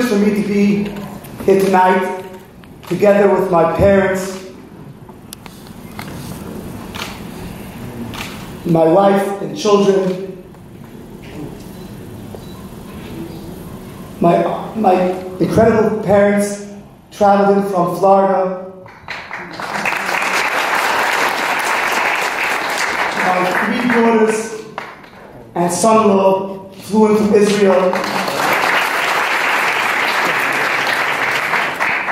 privilege for me to be here tonight together with my parents, my wife and children, my, my incredible parents traveling from Florida, my three daughters and son-in-law flew in from Israel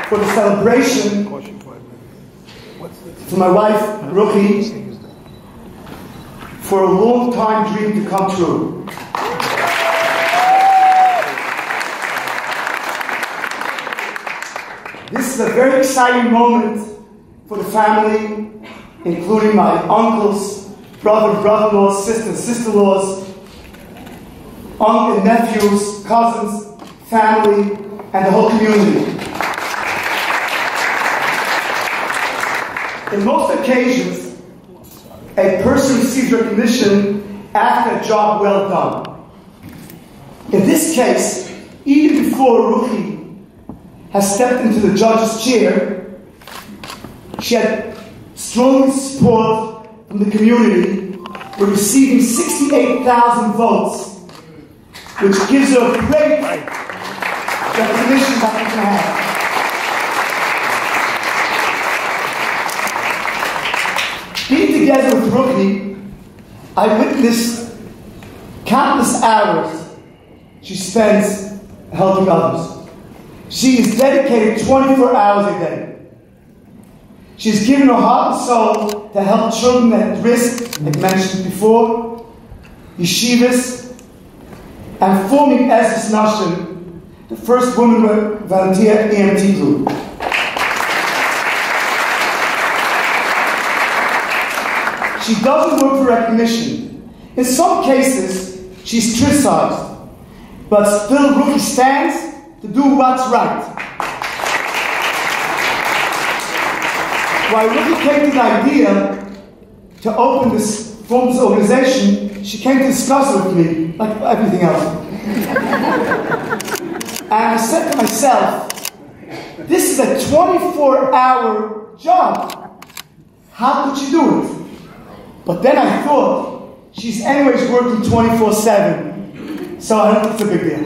for the celebration for my wife, Ruki, for a long time dream to come true. This is a very exciting moment for the family, including my uncles, brother, brother-in-laws, sisters, sister-in-laws, uncle and nephews, cousins, family, and the whole community. In most occasions, a person receives recognition after a job well done. In this case, even before Ruki has stepped into the judge's chair, she had strong support from the community with receiving 68,000 votes, which gives her a great recognition that we can have. Together with Ruki, I witnessed countless hours she spends helping others. She is dedicated 24 hours a day. She She's given her heart and soul to help children at risk, like mentioned before, yeshivas, and forming Ezras Nashim, the first woman volunteer EMT group. She doesn't work for recognition. In some cases, she's criticized, but still Ruki stands to do what's right. While Ruki came to the idea to open this, form this organization, she came to discuss with me, like everything else. and I said to myself, this is a 24 hour job. How could she do it? But then I thought, she's anyways working 24 7, so I don't think it's a big deal.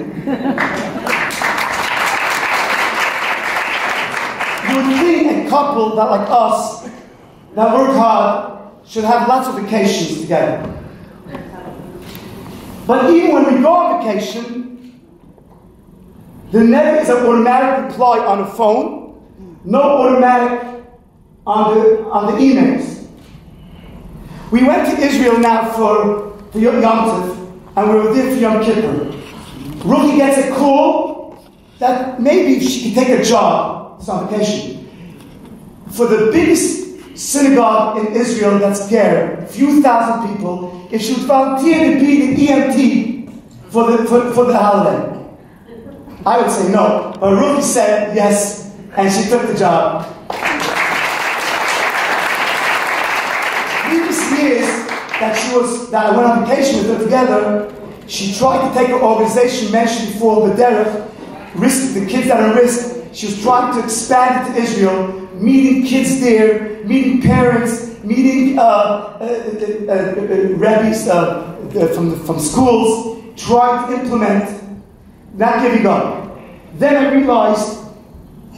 you would think a couple that, like us, that work hard, should have lots of vacations together. But even when we go on vacation, there never is an automatic reply on the phone, no automatic on the, on the emails. We went to Israel now for, for Yom Tov, and we were there for Yom Kippur. Ruki gets a call that maybe she can take a job, it's on vacation, for the biggest synagogue in Israel that's there, a few thousand people, if she would volunteer to be the EMT for the, for, for the holiday. I would say no, but Ruki said yes, and she took the job. previous years that she was that I went on vacation with her together, she tried to take an organization mentioned before, the Derech, risk the kids that are risk. She was trying to expand it to Israel, meeting kids there, meeting parents, meeting uh, uh, uh, uh rabbis from, from schools, trying to implement, not giving up. Then I realized,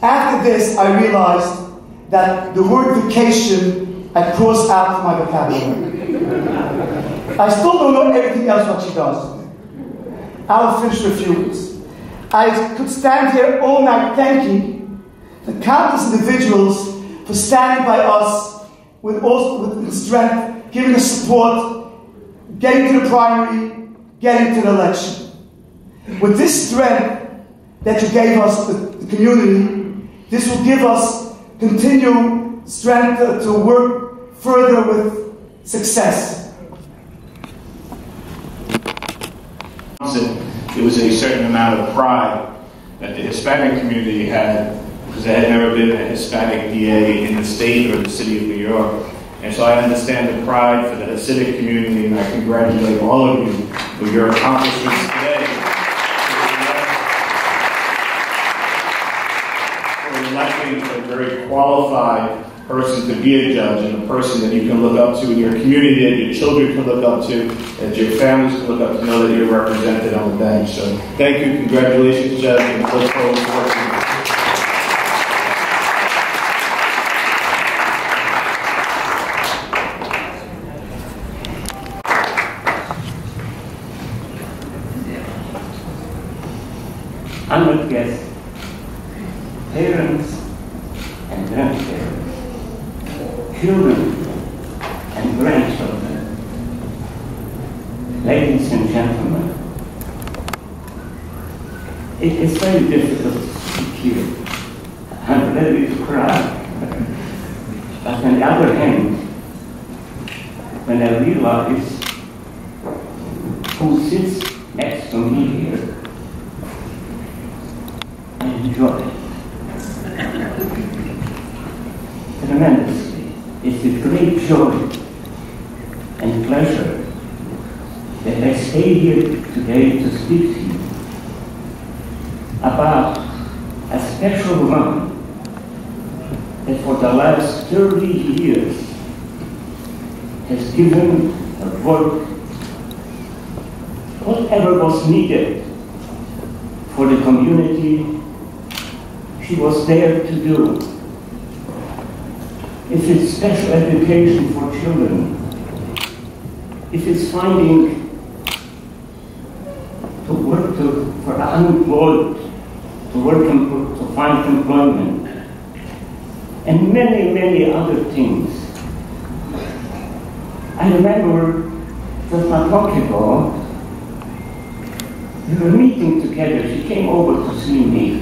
after this, I realized that the word vacation I crossed out my vocabulary. I still don't know everything else what she does. I'll finish with words. I could stand here all night thanking the countless individuals for standing by us with all with strength, giving us support, getting to the primary, getting to the election. With this strength that you gave us, the, the community, this will give us continued strength to, to work further with success. It was a certain amount of pride that the Hispanic community had because there had never been a Hispanic DA in the state or the city of New York. And so I understand the pride for the Hasidic community, and I congratulate all of you for your accomplishments today. For electing a very qualified person to be a judge and a person that you can look up to in your community, that your children can look up to, that your families can look up to know that you're represented on the bench. So thank you, congratulations, Judge, and with you. honored guests, parents and grandparents, children and grandchildren, ladies and gentlemen, it is very difficult to speak here. I'm ready to cry. But on the other hand, when I who sits next to me here, enjoy. Tremendously. It's a great joy and pleasure that I stay here today to speak to you about a special run that for the last 30 years has given work whatever was needed for the community she was there to do. If it's special education for children, if it's finding to work to, for the unemployed, to work to find employment, and many, many other things. I remember just not long ago, we were meeting together. She came over to see me.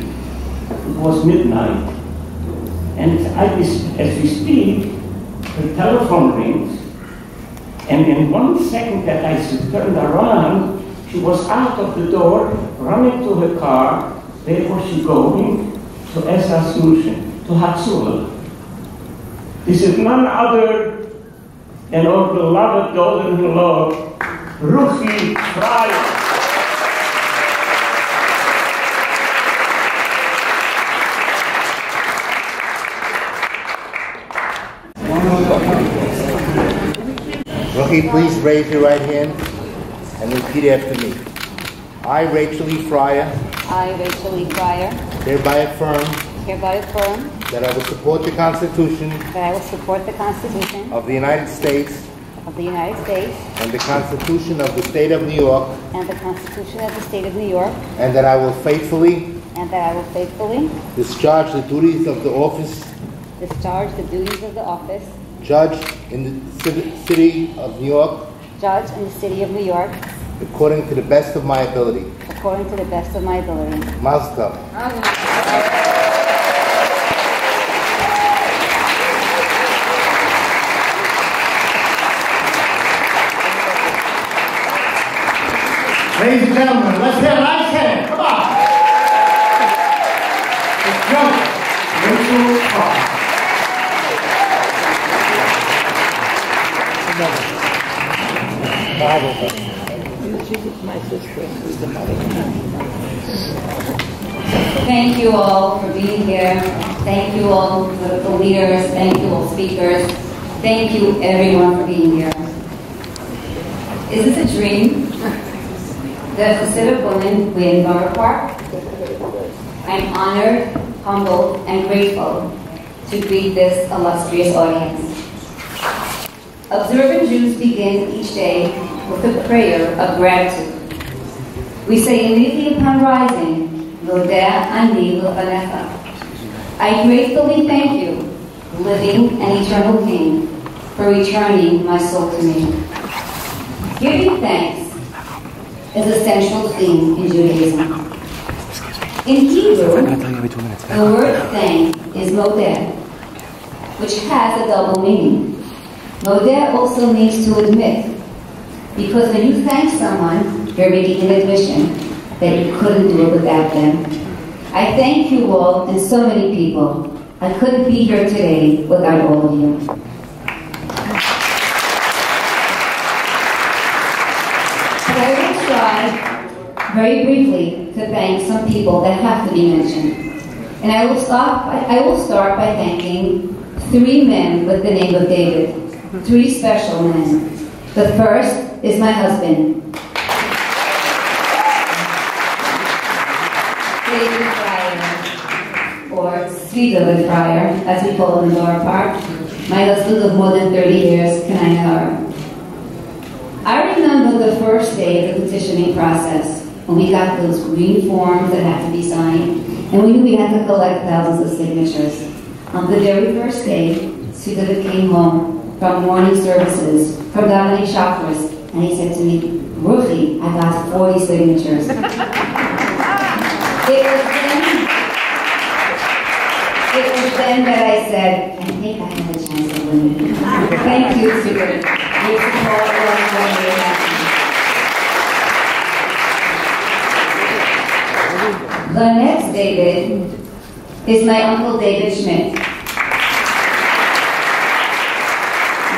It was midnight. And I, as we speak, her telephone rings. And in one second that I turned around, she was out of the door, running to her car. Where was she going? To Esa Solution, to Hatzolah. This is none other than our beloved daughter-in-law, Ruchi Freier. Rocky, please raise your right hand and repeat after me. I, Rachel E. Freier, I, Rachel E. Freier, hereby affirm hereby affirm that I will support the Constitution that I will support the Constitution of the United States of the United States and the Constitution of the State of New York, and the Constitution of the State of New York, and that I will faithfully and that I will faithfully discharge the duties of the office discharge the duties of the office judge in the city of New York judge in the City of New York according to the best of my ability. according to the best of my ability. Mazel Ladies and gentlemen, let's a nice hand. Come on. Let's go. Rachel Clark. Thank you all for being here. Thank you all for the leaders. Thank you all speakers. Thank you everyone for being here. Is this a dream? The Pacific women win Borough Park. I'm honored, humbled, and grateful to greet this illustrious audience. Observant Jews begin each day with a prayer of gratitude. We say immediately upon rising, Modeh ani lefanecha. I gratefully thank you, living and eternal King, for returning my soul to me. Giving thanks is a central theme in Judaism. In Hebrew, the word thank is modeh, which has a double meaning. Modeh also means to admit. Because when you thank someone, you're making an admission that you couldn't do it without them. I thank you all and so many people. I couldn't be here today without all of you. But I will try very briefly to thank some people that have to be mentioned. And I will start by, I will start by thanking three men with the name of David. Three special men. The first is my husband. David Freier, or Sweeter Freier, as we call him in Borough Park. My husband of more than 30 years, can I know I remember the first day of the petitioning process when we got those green forms that had to be signed, and we knew we had to collect thousands of signatures. On the very first day, Sridhar came home from morning services from Dominic Chakras, and he said to me, Ruchi, I got 40 signatures. it was then, it was then that I said, I think I have a chance of winning. Thank you, Sridhar. Your support was very happy. The next David is my uncle David Schmidt.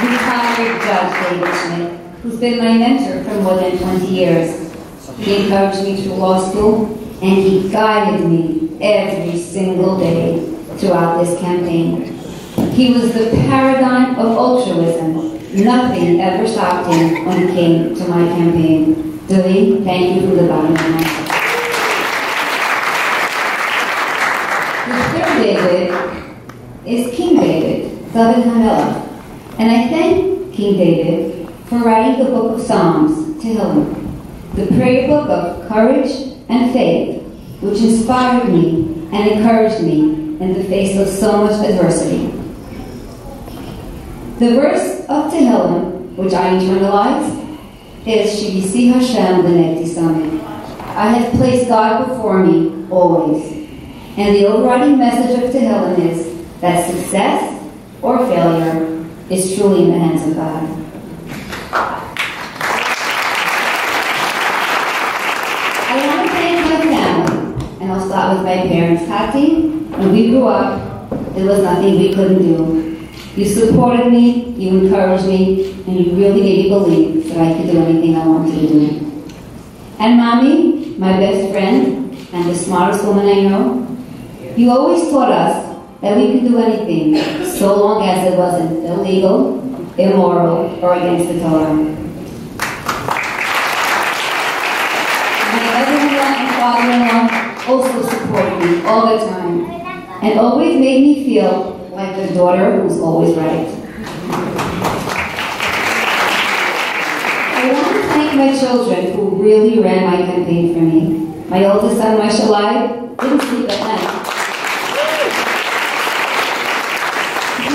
Retired Judge David Schmidt, who's been my mentor for more than 20 years. He encouraged me through law school, and he guided me every single day throughout this campaign. He was the paradigm of altruism. Nothing ever stopped him when he came to my campaign. Dewey, thank you from the bottom of my heart. The third David is King David, David And I thank King David for writing the book of Psalms, Tehillim, the prayer book of courage and faith, which inspired me and encouraged me in the face of so much adversity. The verse of Tehillim, which I internalized, is Shivisi Hashem Benekti Sameh. I have placed God before me always. And the overriding message of Tehillim is that success or failure is truly in the hands of God. I want to thank my family, and I'll start with my parents. Tati, when we grew up, there was nothing we couldn't do. You supported me, you encouraged me, and you really made me believe that I could do anything I wanted to do. And mommy, my best friend, and the smartest woman I know, you always taught us that we could do anything so long as it wasn't illegal, immoral, or against the Torah. My mother-in-law and father-in-law also supported me all the time and always made me feel like the daughter who's always right. I want to thank my children who really ran my campaign for me. My oldest son, Mashalai, didn't sleep at night.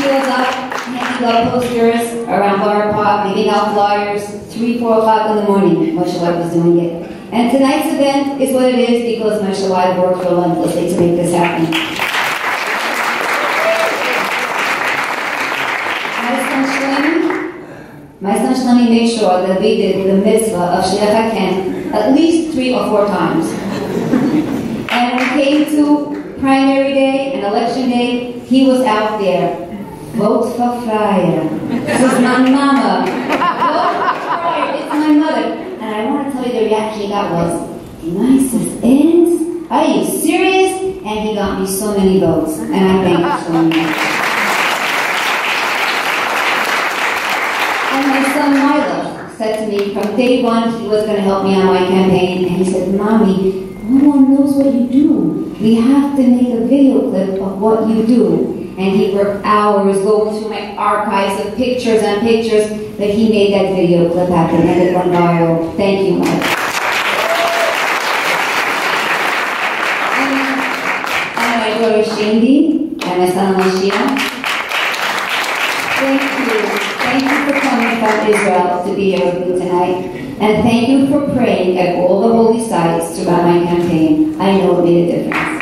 He was up handing out posters around Borough Park, giving out flyers, 3, 4 o'clock in the morning. Mashalai was doing it. And tonight's event is what it is because Mashalai worked relentlessly to make this happen. My son Shlomi, made sure that we did the mitzvah of Shiluach HaKen at least three or four times. and when it came to primary day and election day, he was out there. Vote for Freier. This is my mama. Vote for Freier. It's my mother. And I want to tell you the reaction he got was, nicest ends? Are you serious? And he got me so many votes. And I thank you so much. And my son Milo said to me from day one he was going to help me on my campaign, and he said, "Mommy, no one knows what you do. We have to make a video clip of what you do." And he worked hours going through my archives of pictures and pictures that he made that video clip happen, and it went viral. Thank you, Mike. And, my daughter Shindy and my son. Thank you. Thank you for coming from Israel to be here with me tonight. And thank you for praying at all the holy sites throughout my campaign. I know it made a difference.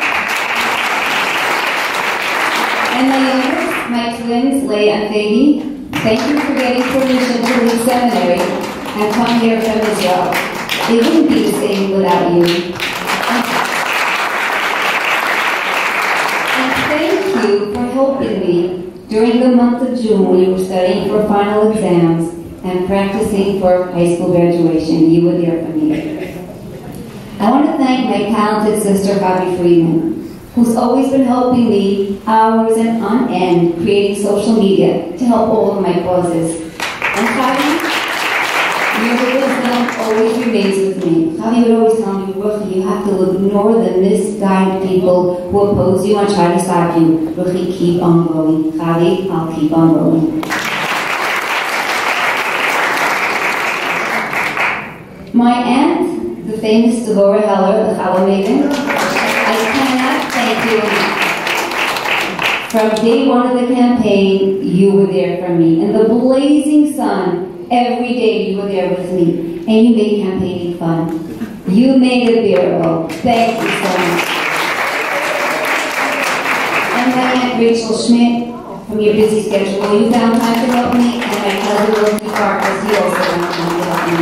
Twins, Leah and Fady, thank you for getting permission to leave seminary and come here from Israel. It wouldn't be the same without you. And thank you for helping me during the month of June when you were studying for final exams and practicing for high school graduation. You were there for me. I want to thank my talented sister, Javi Friedman, who's always been helping me um, hours and on end creating social media to help all of my causes. And Javi, your wisdom always remains with me. Javi would always tell me, Ruchi, you have to ignore the misguided people who oppose you and try to stop you. Ruchi, keep on going. Javi, I'll keep on going. My aunt, the famous Devorah Heller, the Challah maiden, you. From day one of the campaign, you were there for me. In the blazing sun, every day you were there with me. And you made campaigning fun. You made it bearable. Thank you so much. And my Aunt Rachel Schmidt, from your busy schedule, you found time to help me. And my cousin Wilkie Farkas, he also found time to help me.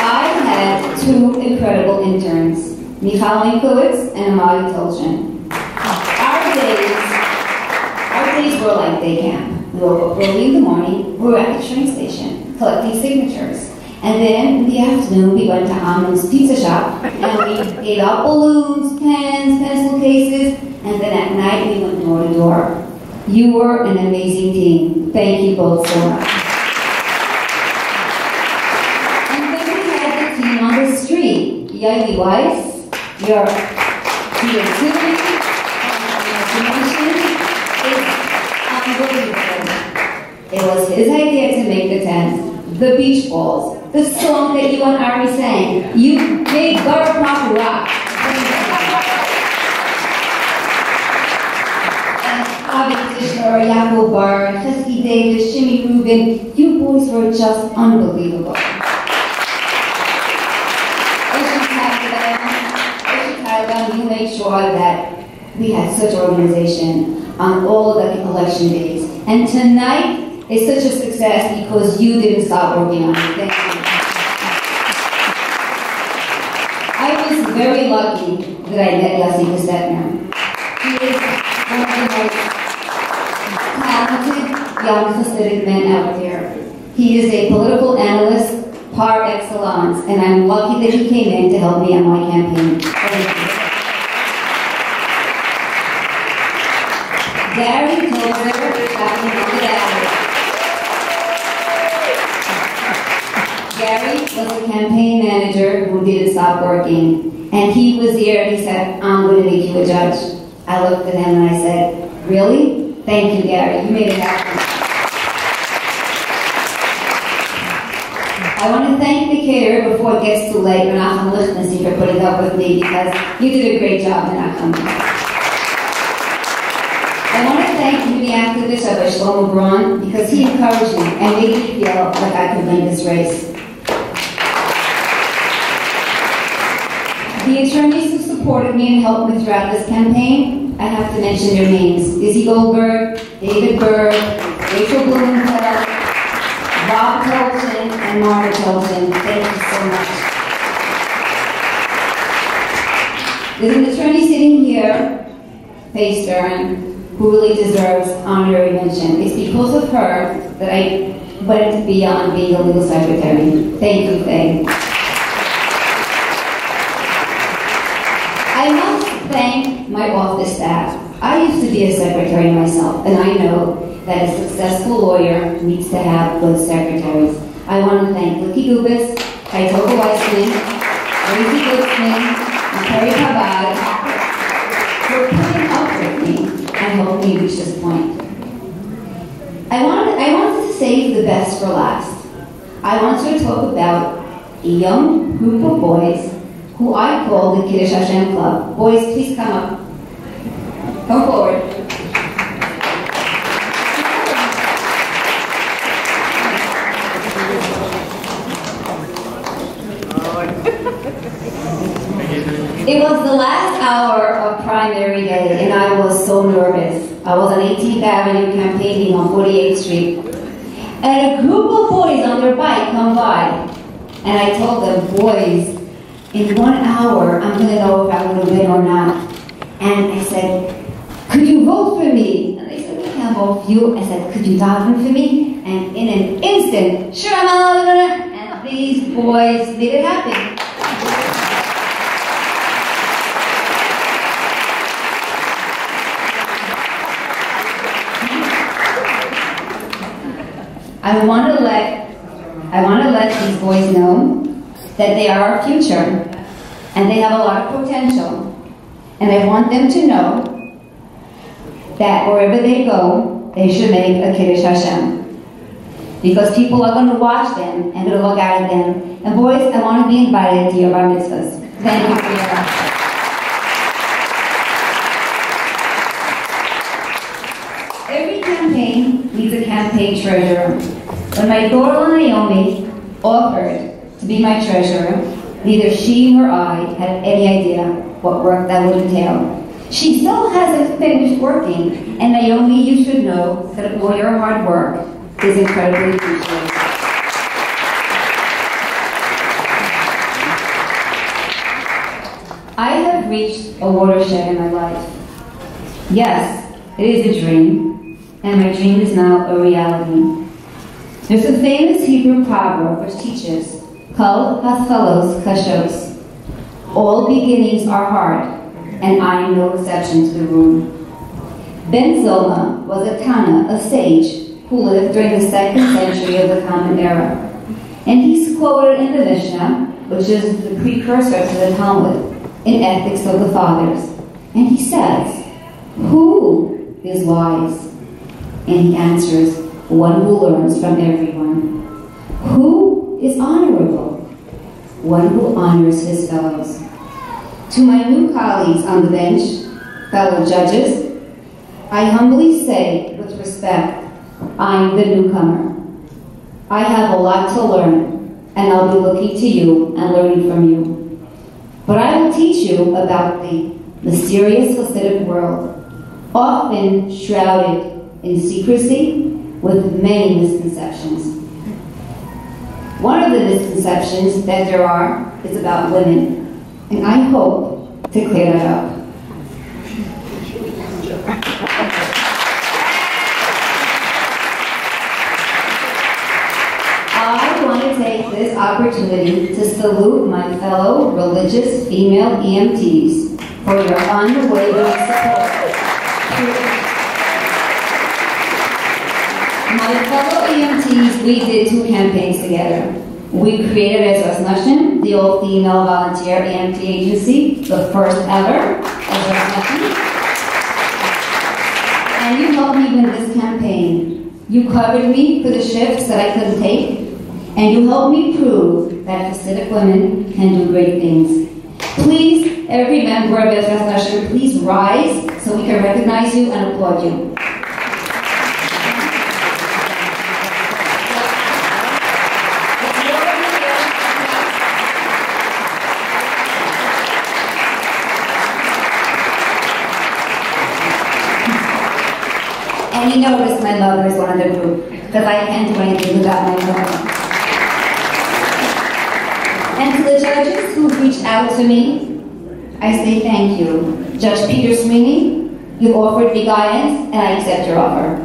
I had two incredible interns, Michal Minkowitz and Amali Tolchin. Our days, our days were like day camp. We woke up early in the morning, we were at the train station collecting signatures. And then in the afternoon, we went to Amon's pizza shop and we gave out balloons, pens, pencil cases, and then at night we went door to door. You were an amazing team. Thank you both so much. And then we had the team on the street. Yaeli Weiss, your creativity and imagination is unbelievable. It was his idea to make the tent, the beach balls, the song that you and Ari sang. You made Borough Pop rock. And Avi Tishler, Yaakov Bar, Chesky Davis, Jimmy Rubin, you boys were just unbelievable. Sure that we had such organization on all of the election days. And tonight is such a success because you didn't stop working on it. Thank you. I was very lucky that I met Yossi Gestetner. He is one of the most talented young Hasidic men out there. He is a political analyst par excellence, and I'm lucky that he came in to help me on my campaign. Thank you. Gary Tilbury, Captain of the. Gary was a campaign manager who didn't stop working. And he was there and he said, I'm going to make you a judge. I looked at him and I said, Really? Thank you, Gary. You made it happen. I want to thank the caterer before it gets too late, Menachem Lichtenstein, for putting up with me because you did a great job, Menachem. I want to you, the activist Rabbi Shlomo Braun, because he encouraged me and made me feel like I could win this race. The attorneys who supported me and helped me throughout this campaign, I have to mention their names. Izzy Goldberg, David Berg, Rachel Blumenfeld, Bob Tolton, and Marta Tolton. Thank you so much. There's an attorney sitting here, Faye Stern, who really deserves honorary mention. It's because of her that I went beyond being a legal secretary. Thank you, Faye. I must thank my office staff. I used to be a secretary myself, and I know that a successful lawyer needs to have good secretaries. I want to thank Licky Gubis, Kaitoga Weissman, Lindsay Goodsman, and Terry Kabad me reach this point. I wanted, I wanted to save the best for last. I wanted to talk about a young group of boys who I call the Kiddush Hashem Club. Boys, please come up. Come forward. It was the last hour of primary I was. I on 18th Avenue campaigning on 48th Street. And a group of boys on their bike come by. And I told them, boys, in one hour, I'm going to know if I'm going to win or not. And I said, could you vote for me? And they said, we can't vote for you. I said, could you daven for me? And in an instant, sure, I'm And these boys made it happen. I want to let I want to let these boys know that they are our future and they have a lot of potential. And I want them to know that wherever they go, they should make a Kiddush Hashem. Because people are going to watch them and to look at them. And boys, I want to be invited to your bar mitzvahs. Thank you for your help. Every campaign needs a campaign treasurer. When my daughter Naomi offered to be my treasurer, neither she nor I had any idea what work that would entail. She still hasn't finished working, and Naomi, you should know that all your hard work is incredibly appreciated. I have reached a watershed in my life. Yes, it is a dream, and my dream is now a reality. There's a famous Hebrew proverb which teaches, Kol hatchalos kashos. All beginnings are hard, and I am no exception to the rule. Ben Zoma was a Tana, a sage, who lived during the second century of the Common Era. And he's quoted in the Mishnah, which is the precursor to the Talmud, in Ethics of the Fathers. And he says, Who is wise? And he answers, One who learns from everyone. Who is honorable? One who honors his fellows. To my new colleagues on the bench, fellow judges, I humbly say with respect, I'm the newcomer. I have a lot to learn, and I'll be looking to you and learning from you. But I will teach you about the mysterious Hasidic world, often shrouded in secrecy with many misconceptions. One of the misconceptions that there are is about women, and I hope to clear that up. I want to take this opportunity to salute my fellow religious female EMTs for your unwavering support. My fellow EMTs, we did two campaigns together. We created Ezras Nashim, the all-female volunteer EMT agency, the first ever. And you helped me win this campaign. You covered me for the shifts that I couldn't take, and you helped me prove that Hasidic women can do great things. Please, every member of Ezras Nashim, please rise so we can recognize you and applaud you. And you notice my mother is one of the group, because I can't do anything without my mother. And to the judges who reached out to me, I say thank you. Judge Peter Sweeney, you offered me guidance, and I accept your offer.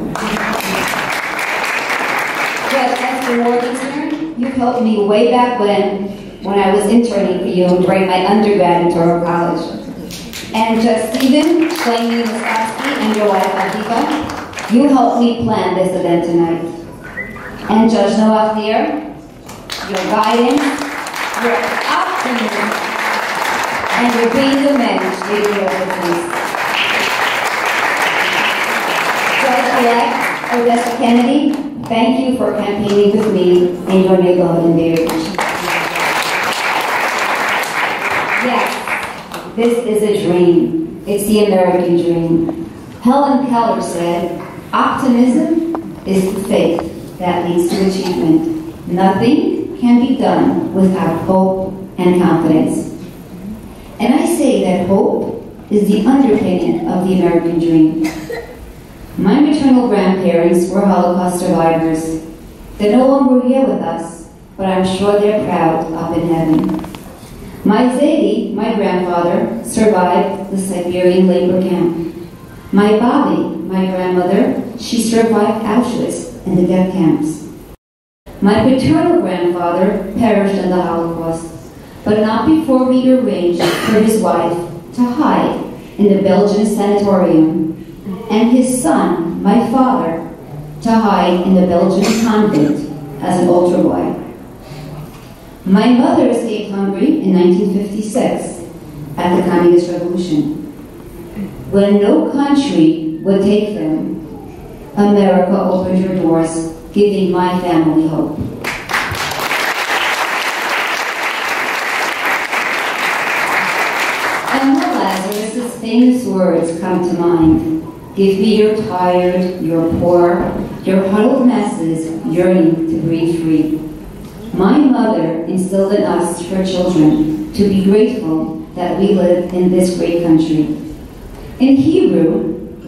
Judge Esther Morgenstern, you helped me way back when, when I was interning for you during my undergrad in Touro College. And Judge Stephen Schlaney Muskowski and your wife Aviva, you helped me plan this event tonight. And Judge Noah Clear, your guidance, your optimism, and your being the men gave me opportunities. Judge-elect Odessa Kennedy, thank you for campaigning with me in your neighborhood in Bay Ridge. Yes, this is a dream. It's the American dream. Helen Keller said, optimism is the faith that leads to achievement. Nothing can be done without hope and confidence. And I say that hope is the underpinning of the American dream. My maternal grandparents were Holocaust survivors. They're no longer here with us, but I'm sure they're proud up in heaven. My Zedi, my grandfather, survived the Siberian labor camp. My Bobby, my grandmother, she survived Auschwitz and the death camps. My paternal grandfather perished in the Holocaust, but not before we arranged for his wife to hide in the Belgian sanatorium, and his son, my father, to hide in the Belgian convent as an altar boy. My mother escaped Hungary in 1956 at the Communist Revolution. When no country would take them, America opened her doors, giving my family hope. Emma Lazarus' famous words come to mind. Give me your tired, your poor, your huddled masses yearning to breathe free. My mother instilled in us, her children, to be grateful that we live in this great country. In Hebrew,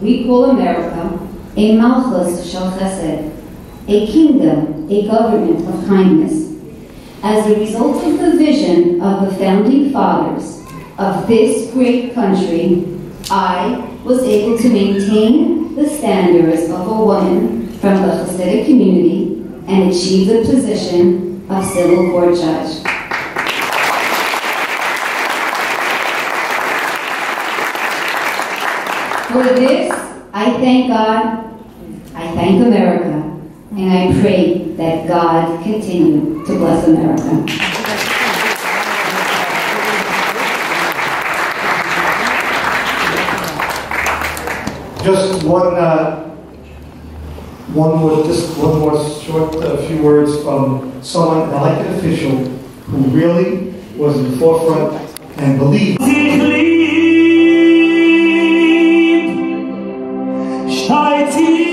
we call America a Malchus Shel Chesed, a kingdom, a government of kindness. As a result of the vision of the founding fathers of this great country, I was able to maintain the standards of a woman from the Hasidic community and achieve the position of civil court judge. For this, I thank God, I thank America, and I pray that God continue to bless America. Just one, uh, one more, just one more short uh, few words from someone, an elected official, who really was in the forefront and believed. sich lieb. Scheiße!